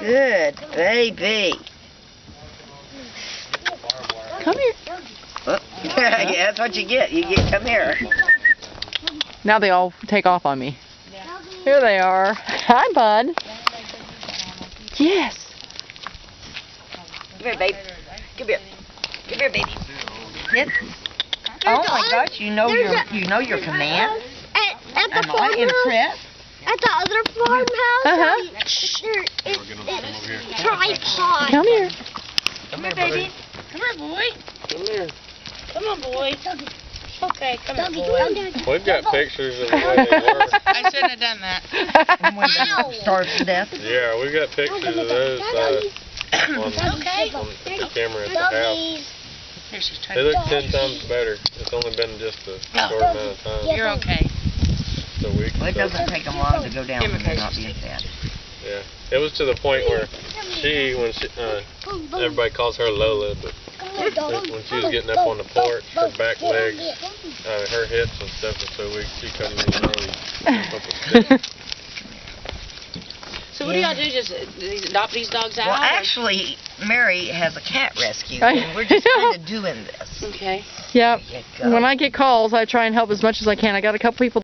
Good baby. Come here. Oh, yeah, that's what you get. You get come here. Now they all take off on me. Here they are. Hi, bud. Yes. Come here, babe. Come here. Come here, baby. Sit. Oh my gosh, you know your you know your command. At, at the Am I farmhouse, impressed? at the other farmhouse, Uh-huh. there is it's tripod. Come here. Come here, baby. Come here, boy. Come here. Come on, boy. Okay, come here, Doggy, boy. come. We've got pictures of the way they were. I shouldn't have done that. When they starve to death. Yeah, we've got pictures of those uh, on, Okay. on the camera at the house. Doggies. Here, They look ten times better. It's only been just a short amount of time, You're okay. just a week. Well, it doesn't take them long to go down when they're not being fed. Yeah, it was to the point where she, when she, uh, everybody calls her Lola, but when she was getting up on the porch, her back legs, uh, her hips and stuff were so weak she couldn't even really jump up a stick. So what do y'all do? Just uh, adopt these dogs out? Well, or- actually, Mary has a cat rescue, and we're just kind of doing this. Okay. Yep. There you go. When I get calls, I try and help as much as I can. I got a couple people